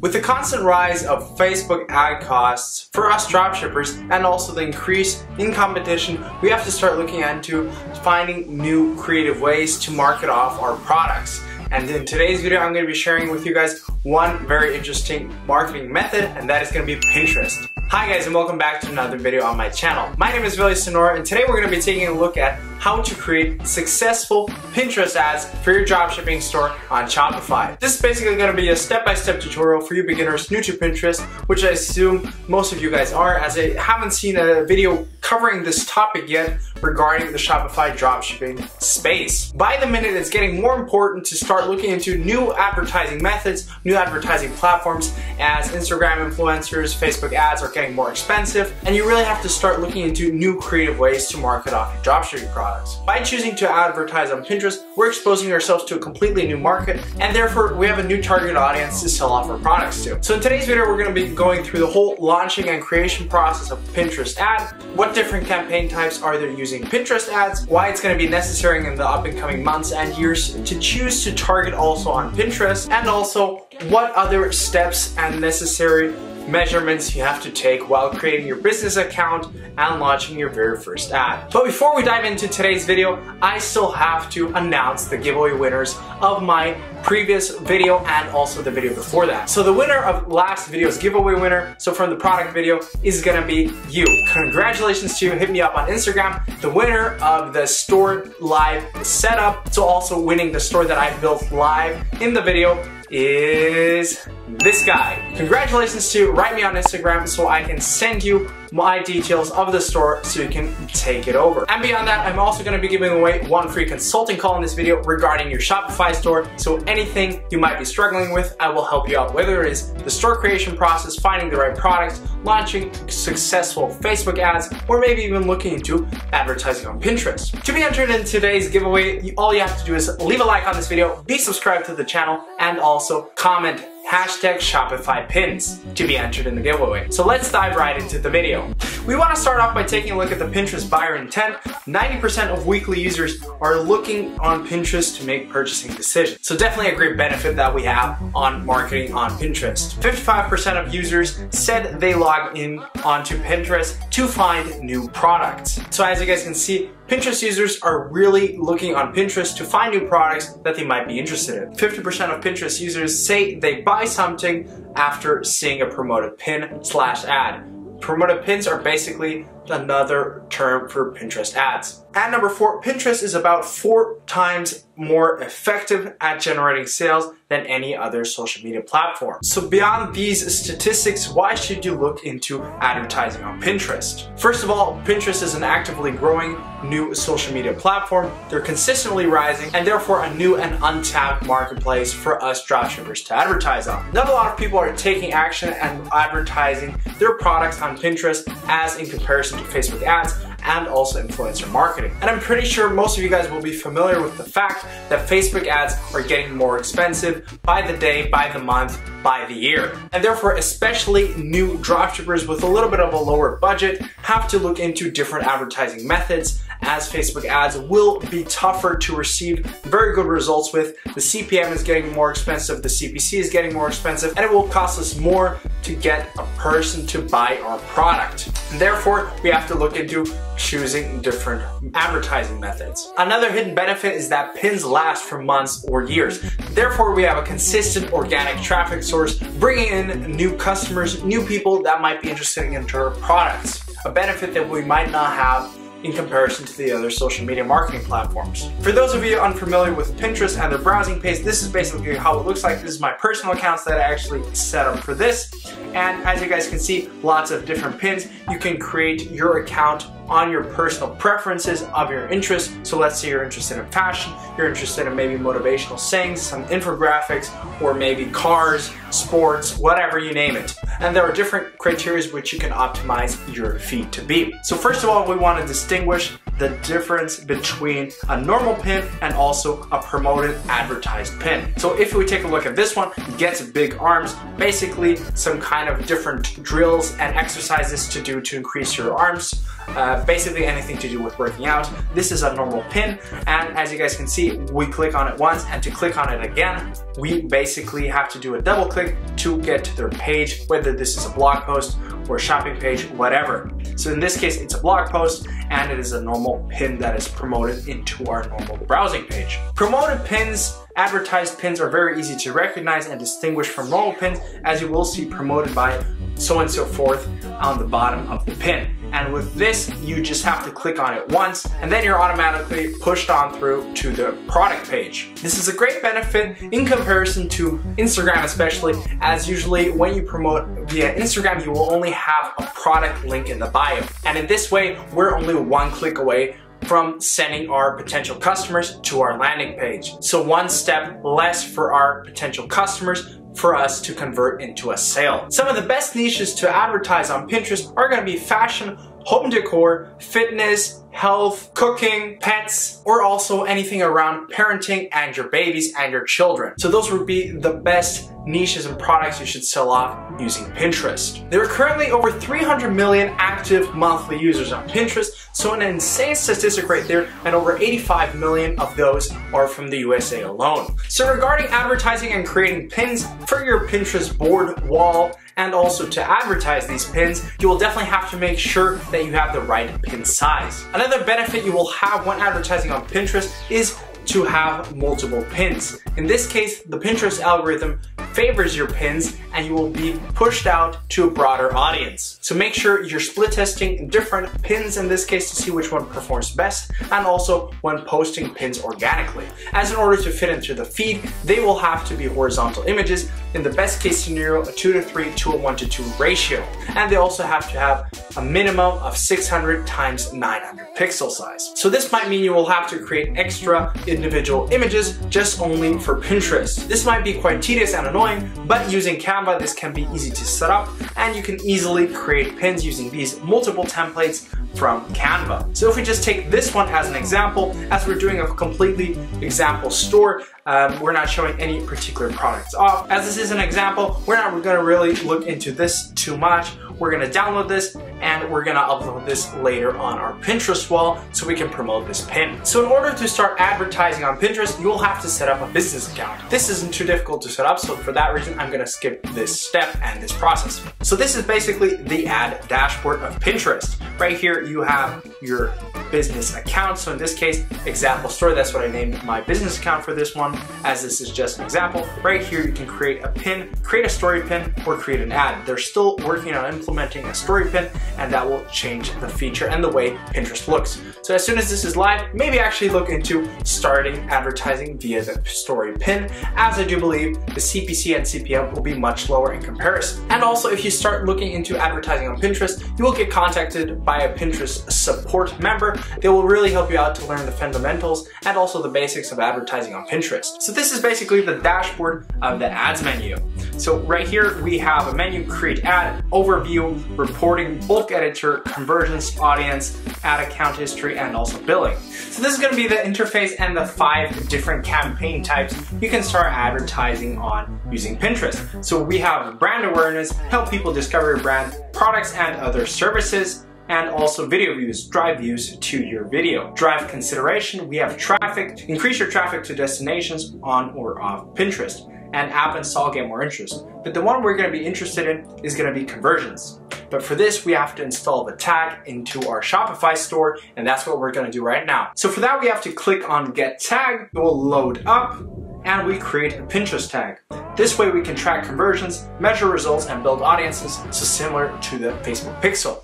With the constant rise of Facebook ad costs for us dropshippers and also the increase in competition, we have to start looking into finding new creative ways to market off our products. And in today's video, I'm going to be sharing with you guys one very interesting marketing method, and that is going to be Pinterest. Hi guys and welcome back to another video on my channel. My name is Vilius Dainora and today we're going to be taking a look at how to create successful Pinterest ads for your dropshipping store on Shopify. This is basically going to be a step-by-step -step tutorial for you beginners new to Pinterest, which I assume most of you guys are as I haven't seen a video covering this topic yet regarding the Shopify dropshipping space. By the minute, it's getting more important to start looking into new advertising methods, new advertising platforms as Instagram influencers, Facebook ads are getting more expensive, and you really have to start looking into new creative ways to market off your dropshipping products. By choosing to advertise on Pinterest, we're exposing ourselves to a completely new market, and therefore we have a new target audience to sell off our products to. So in today's video, we're gonna be going through the whole launching and creation process of Pinterest ad, what different campaign types are there using Pinterest ads, why it's gonna be necessary in the up and coming months and years to choose to target also on Pinterest, and also what other steps and necessary measurements you have to take while creating your business account and launching your very first ad. But before we dive into today's video, I still have to announce the giveaway winners of my previous video and also the video before that. So the winner of last video's giveaway winner, so from the product video, is gonna be you. Congratulations to you, hit me up on Instagram. The winner of the store live setup, so also winning the store that I built live in the video is this guy. Congratulations to write me on Instagram so I can send you my details of the store so you can take it over. And beyond that, I'm also gonna be giving away one free consulting call in this video regarding your Shopify store. So anything you might be struggling with, I will help you out, whether it is the store creation process, finding the right products, launching successful Facebook ads, or maybe even looking into advertising on Pinterest. To be entered in today's giveaway, all you have to do is leave a like on this video, be subscribed to the channel, and also comment hashtag Shopify pins to be entered in the giveaway. So let's dive right into the video. We want to start off by taking a look at the Pinterest buyer intent. 90% of weekly users are looking on Pinterest to make purchasing decisions. So definitely a great benefit that we have on marketing on Pinterest. 55% of users said they log in onto Pinterest to find new products. So as you guys can see, Pinterest users are really looking on Pinterest to find new products that they might be interested in. 50% of Pinterest users say they buy something after seeing a promoted pin slash ad. Promoted pins are basically another term for Pinterest ads. At number four, Pinterest is about four times more effective at generating sales than any other social media platform. So beyond these statistics, why should you look into advertising on Pinterest? First of all, Pinterest is an actively growing new social media platform. They're consistently rising and therefore a new and untapped marketplace for us dropshippers to advertise on. Not a lot of people are taking action and advertising their products on Pinterest as in comparison Facebook ads and also influencer marketing. And I'm pretty sure most of you guys will be familiar with the fact that Facebook ads are getting more expensive by the day, by the month, by the year. And therefore, especially new dropshippers with a little bit of a lower budget have to look into different advertising methods as Facebook ads will be tougher to receive very good results with. The CPM is getting more expensive, the CPC is getting more expensive, and it will cost us more to get a person to buy our product. And therefore, we have to look into choosing different advertising methods. Another hidden benefit is that pins last for months or years. Therefore, we have a consistent organic traffic source, bringing in new customers, new people that might be interested in our products. A benefit that we might not have in comparison to the other social media marketing platforms. For those of you unfamiliar with Pinterest and their browsing page, this is basically how it looks like. This is my personal accounts that I actually set up for this. And as you guys can see, lots of different pins. You can create your account on your personal preferences of your interests. So let's say you're interested in fashion, you're interested in maybe motivational sayings, some infographics, or maybe cars, sports, whatever you name it. And there are different criteria which you can optimize your feed to be. So first of all, we want to distinguish the difference between a normal pin and also a promoted advertised pin. So if we take a look at this one, gets big arms, basically some kind of different drills and exercises to do to increase your arms uh, basically anything to do with working out. This is a normal pin and as you guys can see, we click on it once and to click on it again, we basically have to do a double click to get to their page, whether this is a blog post or a shopping page, whatever. So in this case, it's a blog post and it is a normal pin that is promoted into our normal browsing page. Promoted pins Advertised pins are very easy to recognize and distinguish from normal pins as you will see promoted by so and so forth on the bottom of the pin. And with this, you just have to click on it once and then you're automatically pushed on through to the product page. This is a great benefit in comparison to Instagram especially as usually when you promote via Instagram, you will only have a product link in the bio. And in this way, we're only one click away from sending our potential customers to our landing page. So one step less for our potential customers for us to convert into a sale. Some of the best niches to advertise on Pinterest are gonna be fashion, home decor, fitness, health, cooking, pets, or also anything around parenting and your babies and your children. So those would be the best niches and products you should sell off using Pinterest. There are currently over 300 million active monthly users on Pinterest, so an insane statistic right there, and over 85 million of those are from the USA alone. So regarding advertising and creating pins for your Pinterest board, wall, and also to advertise these pins, you will definitely have to make sure that you have the right pin size. Another benefit you will have when advertising on Pinterest is to have multiple pins. In this case, the Pinterest algorithm favors your pins and you will be pushed out to a broader audience. So make sure you're split testing different pins in this case to see which one performs best and also when posting pins organically. As in order to fit into the feed, they will have to be horizontal images, in the best case scenario a 2 to 3 to a 1 to 2 ratio. And they also have to have a minimum of 600 times 900 pixel size. So this might mean you will have to create extra individual images just only for Pinterest. This might be quite tedious and annoying, but using Canva this can be easy to set up and you can easily create pins using these multiple templates from Canva. So if we just take this one as an example, as we're doing a completely example store, um, we're not showing any particular products off. As this is an example, we're not gonna really look into this too much. We're gonna download this and we're gonna upload this later on our Pinterest wall so we can promote this pin. So in order to start advertising on Pinterest, you'll have to set up a business account. This isn't too difficult to set up, so for that reason, I'm gonna skip this step and this process. So this is basically the ad dashboard of Pinterest. Right here, you have your business account. So in this case, example store, that's what I named my business account for this one, as this is just an example. Right here, you can create a pin, create a story pin, or create an ad. They're still working on implementing a story pin, and that will change the feature and the way Pinterest looks. So as soon as this is live, maybe actually look into starting advertising via the story pin, as I do believe the CPC and CPM will be much lower in comparison. And also, if you start looking into advertising on Pinterest, you will get contacted by a Pinterest support member. They will really help you out to learn the fundamentals and also the basics of advertising on Pinterest. So this is basically the dashboard of the ads menu. So right here, we have a menu, create ad, overview, reporting, bulk editor, conversions, audience, ad account history, and also billing. So this is gonna be the interface and the five different campaign types you can start advertising on using Pinterest. So we have brand awareness, help people discover your brand, products and other services, and also video views, drive views to your video. Drive consideration, we have traffic, increase your traffic to destinations on or off Pinterest, and app install, get more interest. But the one we're gonna be interested in is gonna be conversions. But for this, we have to install the tag into our Shopify store, and that's what we're gonna do right now. So for that, we have to click on Get Tag. It will load up, and we create a Pinterest tag. This way we can track conversions, measure results, and build audiences, so similar to the Facebook Pixel.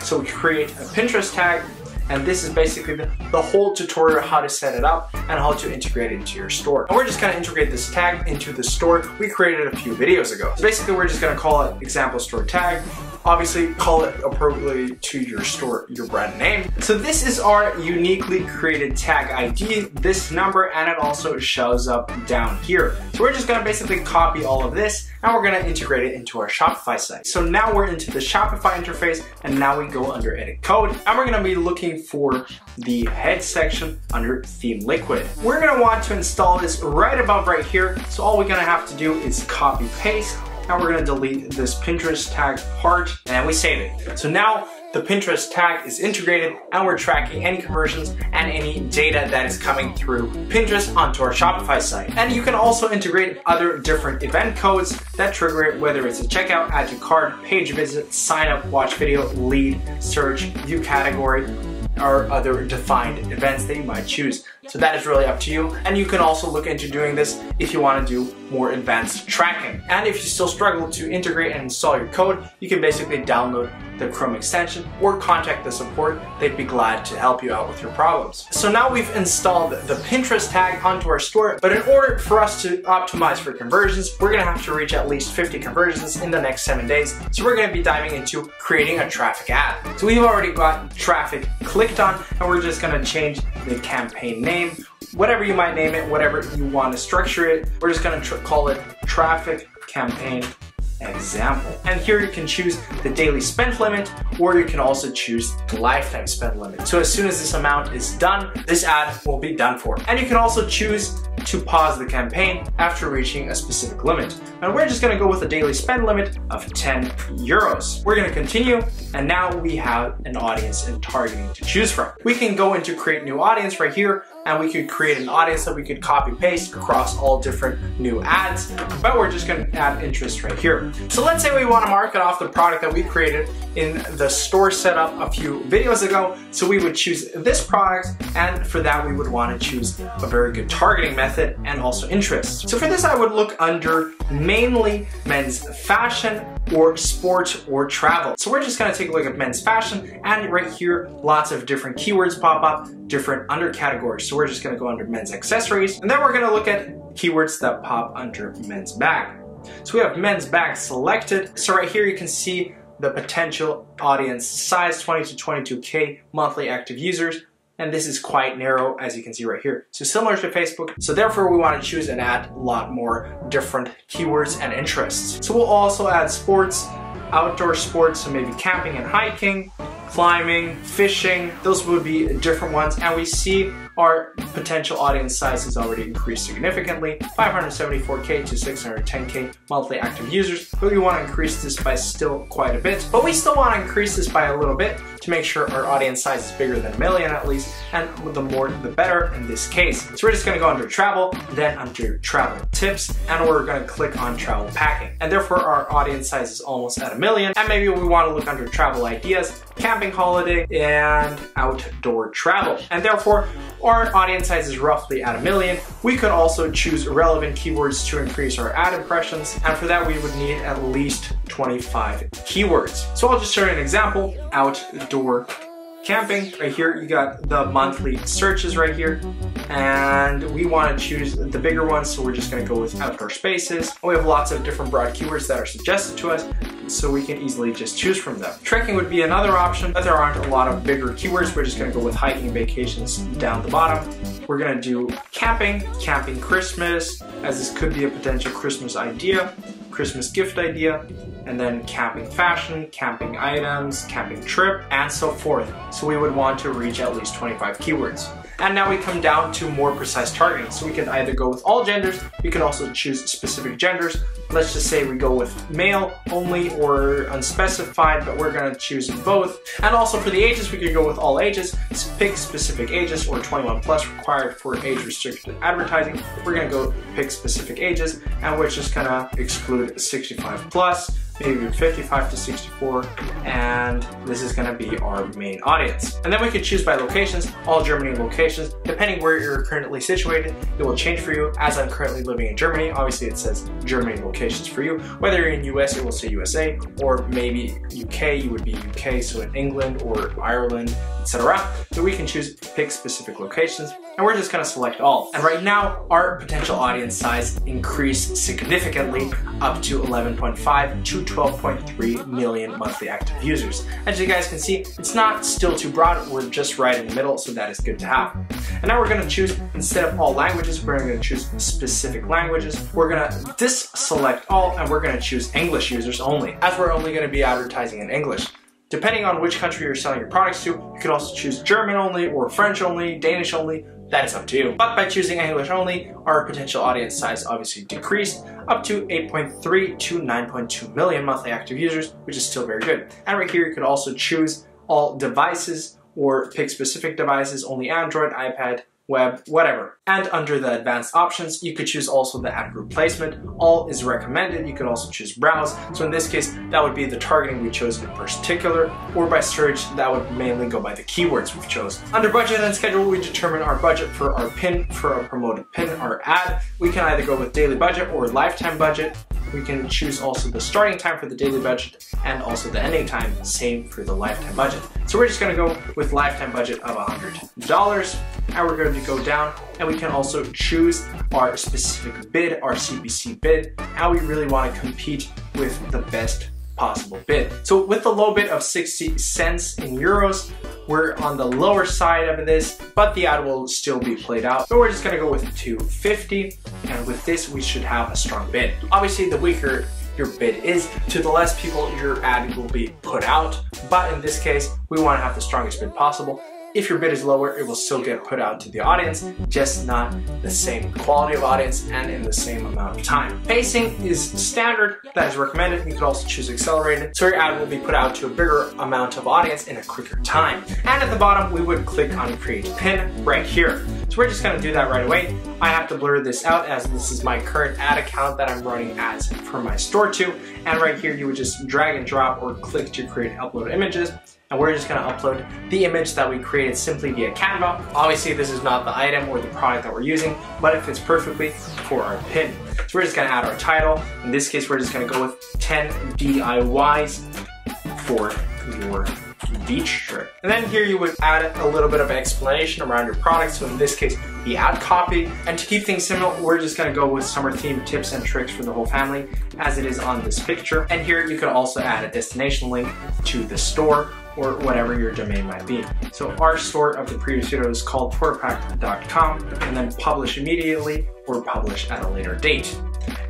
So we create a Pinterest tag, and this is basically the, the, whole tutorial how to set it up and how to integrate it into your store. And we're just gonna integrate this tag into the store we created a few videos ago. So basically we're just gonna call it example store tag Obviously, call it appropriately to your store, your brand name. So this is our uniquely created tag ID, this number, and it also shows up down here. So we're just gonna basically copy all of this and we're gonna integrate it into our Shopify site. So now we're into the Shopify interface and now we go under edit code and we're gonna be looking for the head section under theme liquid. We're gonna want to install this right above right here. So all we're gonna have to do is copy paste and we're gonna delete this Pinterest tag part and we save it. So now the Pinterest tag is integrated and we're tracking any conversions and any data that is coming through Pinterest onto our Shopify site. And you can also integrate other different event codes that trigger it, whether it's a checkout, add to cart, page visit, sign up, watch video, lead, search, view category, or other defined events that you might choose. So that is really up to you. And you can also look into doing this if you want to do more advanced tracking. And if you still struggle to integrate and install your code, you can basically download the Chrome extension or contact the support. They'd be glad to help you out with your problems. So now we've installed the Pinterest tag onto our store, but in order for us to optimize for conversions, we're gonna have to reach at least 50 conversions in the next seven days. So we're gonna be diving into creating a traffic ad. So we've already got traffic clicked on, and we're just gonna change the campaign name whatever you might name it, whatever you want to structure it. We're just gonna call it traffic campaign example. And here you can choose the daily spend limit or you can also choose the lifetime spend limit. So as soon as this amount is done, this ad will be done for. And you can also choose to pause the campaign after reaching a specific limit. And we're just gonna go with a daily spend limit of 10 euros. We're gonna continue, and now we have an audience and targeting to choose from. We can go into create new audience right here, and we could create an audience that we could copy paste across all different new ads, but we're just gonna add interest right here. So let's say we wanna market off the product that we created in the store setup a few videos ago. So we would choose this product, and for that we would wanna choose a very good targeting method and also interest. So for this I would look under mainly men's fashion or sport or travel. So we're just gonna take a look at men's fashion and right here, lots of different keywords pop up, different under categories. So we're just gonna go under men's accessories and then we're gonna look at keywords that pop under men's bag. So we have men's bag selected. So right here you can see the potential audience size 20 to 22k monthly active users and this is quite narrow as you can see right here. So similar to Facebook, so therefore we want to choose and add a lot more different keywords and interests. So we'll also add sports, outdoor sports, so maybe camping and hiking, climbing, fishing, those would be different ones. And we see our potential audience size has already increased significantly, 574K to 610K monthly active users, but we want to increase this by still quite a bit. But we still want to increase this by a little bit to make sure our audience size is bigger than a million at least, and the more the better in this case. So we're just going to go under travel, then under travel tips, and we're going to click on travel packing. And therefore our audience size is almost at a million, and maybe we want to look under travel ideas, camping holiday, and outdoor travel. And therefore our audience size is roughly at a million. We could also choose relevant keywords to increase our ad impressions, and for that we would need at least 25 keywords. So I'll just show you an example, outdoor camping. Right here, you got the monthly searches right here. And we want to choose the bigger ones, so we're just going to go with outdoor spaces. We have lots of different broad keywords that are suggested to us, so we can easily just choose from them. Trekking would be another option, but there aren't a lot of bigger keywords. We're just going to go with hiking vacations down the bottom. We're going to do camping, camping Christmas, as this could be a potential Christmas idea, Christmas gift idea, and then camping fashion, camping items, camping trip, and so forth. So we would want to reach at least 25 keywords. And now we come down to more precise targeting. So we can either go with all genders, we can also choose specific genders. Let's just say we go with male only or unspecified, but we're gonna choose both. And also for the ages, we could go with all ages, pick specific ages or 21 plus required for age restricted advertising. We're gonna go pick specific ages and we're just gonna exclude 65 plus maybe 55 to 64, and this is gonna be our main audience. And then we can choose by locations, all Germany locations. Depending where you're currently situated, it will change for you. As I'm currently living in Germany, obviously it says Germany locations for you. Whether you're in US, it will say USA, or maybe UK, you would be UK, so in England or Ireland, etc. So we can choose pick specific locations and we're just gonna select all. And right now, our potential audience size increased significantly up to 11.5 to 12.3 million monthly active users. As you guys can see, it's not still too broad, we're just right in the middle, so that is good to have. And now we're gonna choose, instead of all languages, we're gonna choose specific languages. We're gonna dis-select all, and we're gonna choose English users only, as we're only gonna be advertising in English. Depending on which country you're selling your products to, you can also choose German only, or French only, Danish only, that is up to you. But by choosing English only, our potential audience size obviously decreased up to 8.3 to 9.2 million monthly active users, which is still very good. And right here, you could also choose all devices or pick specific devices, only Android, iPad, web, whatever. And under the advanced options, you could choose also the ad group placement. All is recommended. You could also choose browse. So in this case, that would be the targeting we chose in particular, or by search, that would mainly go by the keywords we've chosen. Under budget and schedule, we determine our budget for our pin, for our promoted pin, our ad. We can either go with daily budget or lifetime budget. We can choose also the starting time for the daily budget and also the ending time, same for the lifetime budget. So we're just gonna go with lifetime budget of $100 and we're going to go down and we can also choose our specific bid, our CPC bid, and we really want to compete with the best possible bid. So with the low bid of 60 cents in euros, we're on the lower side of this, but the ad will still be played out. So we're just gonna go with 250, and with this we should have a strong bid. Obviously the weaker your bid is, to the less people your ad will be put out, but in this case, we wanna have the strongest bid possible. If your bid is lower, it will still get put out to the audience, just not the same quality of audience and in the same amount of time. Pacing is standard, that is recommended. You could also choose accelerated, so your ad will be put out to a bigger amount of audience in a quicker time. And at the bottom, we would click on create pin right here. So we're just gonna do that right away. I have to blur this out as this is my current ad account that I'm running ads for my store to. And right here, you would just drag and drop or click to create upload images and we're just gonna upload the image that we created simply via Canva. Obviously, this is not the item or the product that we're using, but it fits perfectly for our pin. So we're just gonna add our title. In this case, we're just gonna go with 10 DIYs for your beach trip. And then here you would add a little bit of explanation around your product. So in this case, the ad copy. And to keep things simple, we're just gonna go with summer themed tips and tricks for the whole family as it is on this picture. And here you could also add a destination link to the store or whatever your domain might be. So our store of the previous video is called portapack.com and then publish immediately or publish at a later date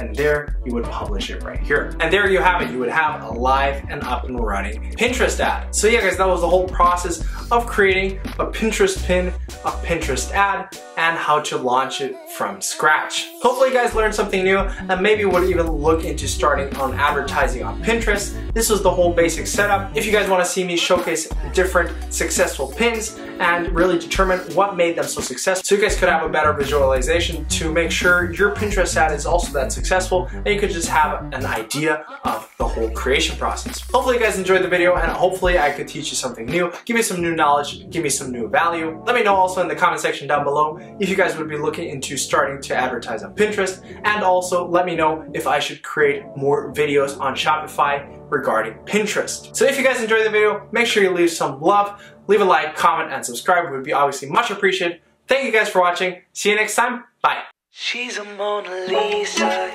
and there you would publish it right here. And there you have it, you would have a live and up and running Pinterest ad. So yeah guys, that was the whole process of creating a Pinterest pin, a Pinterest ad, and how to launch it from scratch. Hopefully you guys learned something new and maybe would even look into starting on advertising on Pinterest. This was the whole basic setup. If you guys wanna see me showcase different successful pins and really determine what made them so successful, so you guys could have a better visualization to make sure your Pinterest ad is also that successful and you could just have an idea of the whole creation process. Hopefully you guys enjoyed the video and hopefully I could teach you something new, give me some new knowledge, give me some new value. Let me know also in the comment section down below if you guys would be looking into starting to advertise on Pinterest and also let me know if I should create more videos on Shopify regarding Pinterest. So if you guys enjoyed the video, make sure you leave some love, leave a like, comment, and subscribe. It would be obviously much appreciated. Thank you guys for watching. See you next time. Bye. She's a Mona Lisa.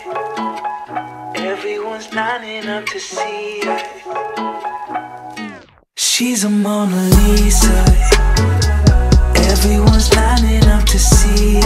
Everyone's lining up to see her. She's a Mona Lisa. Everyone's lining up to see her.